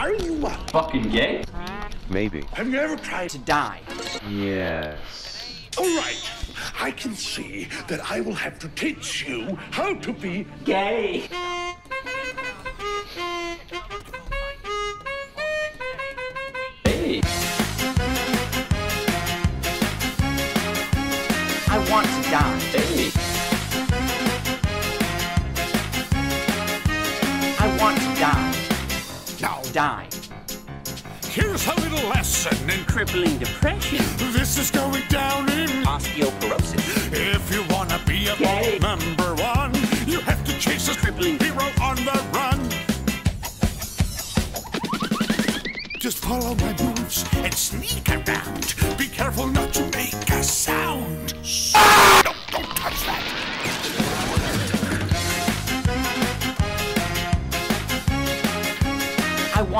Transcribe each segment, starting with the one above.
Are you uh, Fucking gay? Maybe. Have you ever tried To die. Yes. All right. I can see that I will have to teach you how to be Gay. Die. Here's a little lesson in crippling depression, this is going down in. osteoporosis, If you wanna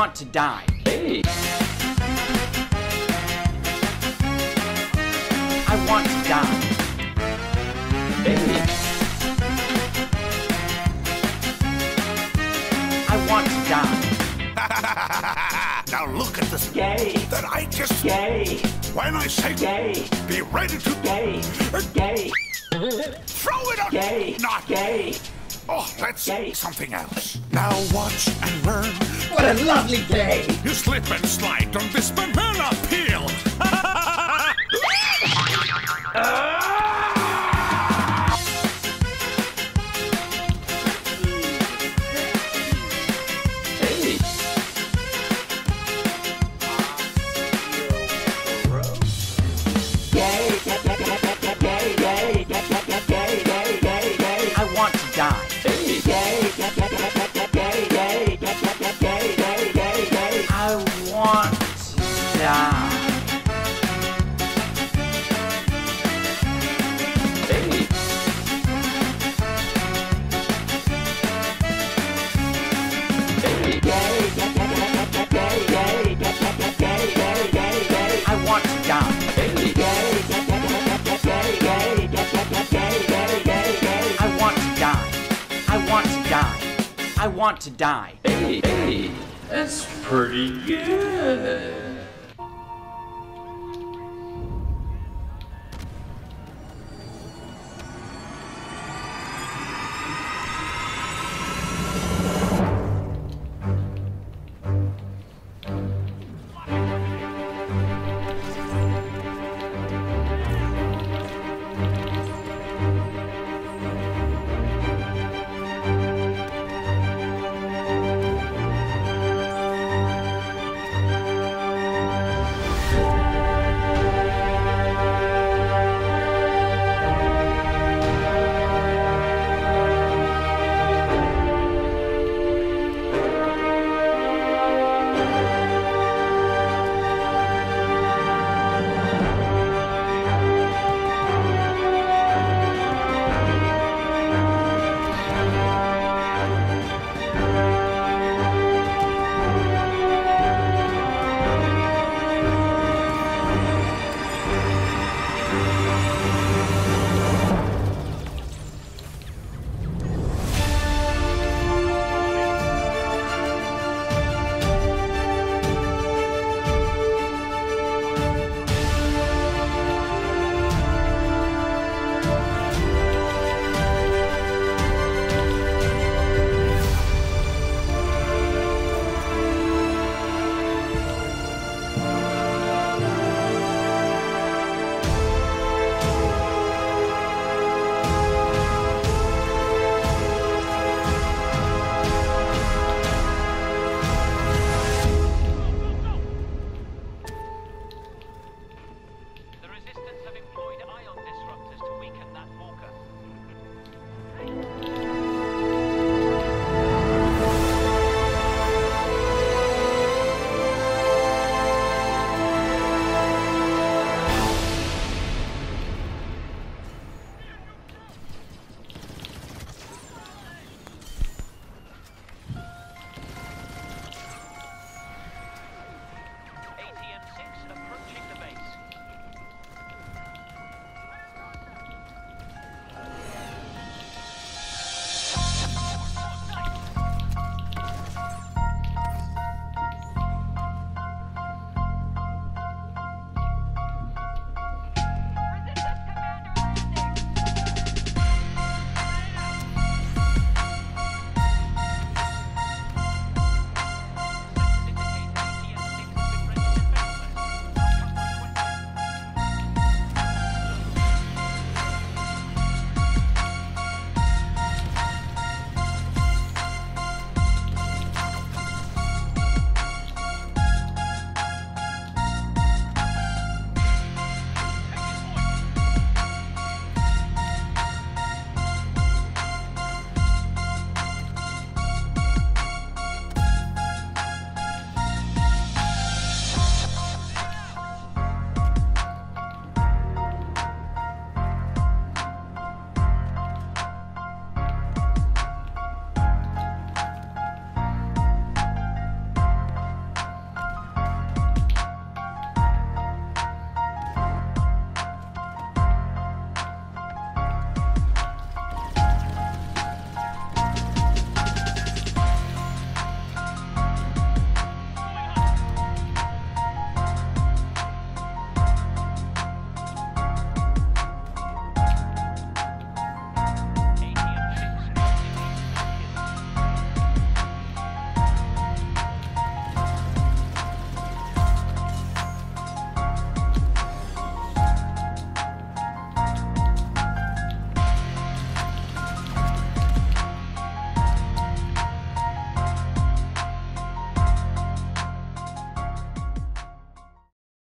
want to die. Hey. I want to die. Hey. I want to die. Now look at this Gay. that I just. Gay. When I say Gay. be ready to Gay. Gay. throw it up. Gay. Not Gay. Oh, that's Gay. something else. Now watch and learn. What a lovely day. You slip and slide on this banana want to die. Hey. Gay. I want to die. Hey. Hey. That's pretty good.